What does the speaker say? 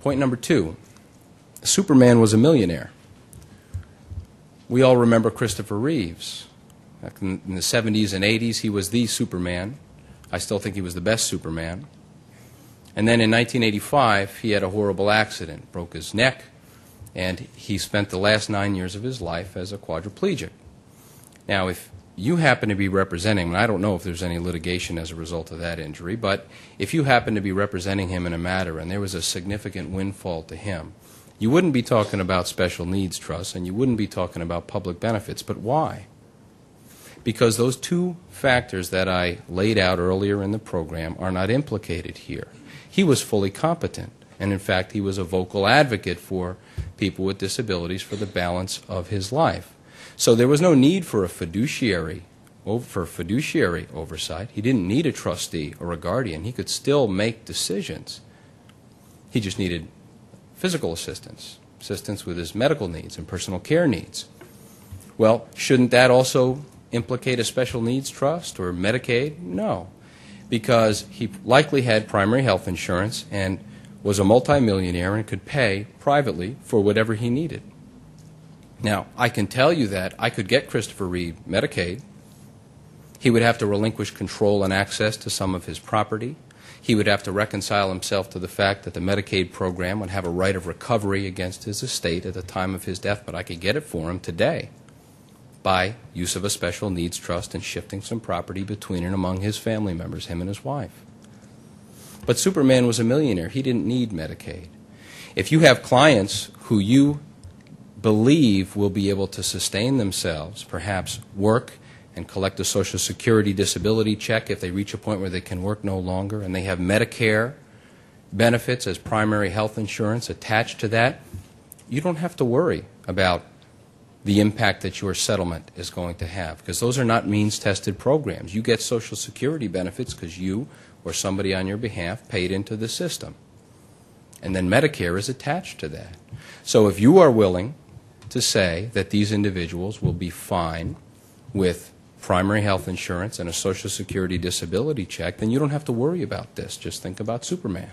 Point number two Superman was a millionaire. We all remember Christopher Reeves. Back in the 70s and 80s, he was the Superman. I still think he was the best Superman. And then in 1985, he had a horrible accident, broke his neck, and he spent the last nine years of his life as a quadriplegic. Now, if you happen to be representing him, and I don't know if there's any litigation as a result of that injury, but if you happen to be representing him in a matter and there was a significant windfall to him, you wouldn't be talking about special needs trusts and you wouldn't be talking about public benefits. But why? Because those two factors that I laid out earlier in the program are not implicated here. He was fully competent, and in fact, he was a vocal advocate for people with disabilities for the balance of his life. So there was no need for a fiduciary for fiduciary oversight. He didn't need a trustee or a guardian. He could still make decisions. He just needed physical assistance, assistance with his medical needs and personal care needs. Well, shouldn't that also implicate a special needs trust or Medicaid? No, because he likely had primary health insurance and was a multimillionaire and could pay privately for whatever he needed. Now, I can tell you that I could get Christopher Reeve Medicaid. He would have to relinquish control and access to some of his property. He would have to reconcile himself to the fact that the Medicaid program would have a right of recovery against his estate at the time of his death, but I could get it for him today by use of a special needs trust and shifting some property between and among his family members, him and his wife. But Superman was a millionaire. He didn't need Medicaid. If you have clients who you believe will be able to sustain themselves, perhaps work and collect a Social Security disability check if they reach a point where they can work no longer, and they have Medicare benefits as primary health insurance attached to that, you don't have to worry about the impact that your settlement is going to have because those are not means tested programs. You get Social Security benefits because you or somebody on your behalf paid into the system. And then Medicare is attached to that. So if you are willing to say that these individuals will be fine with primary health insurance and a Social Security disability check, then you don't have to worry about this. Just think about Superman.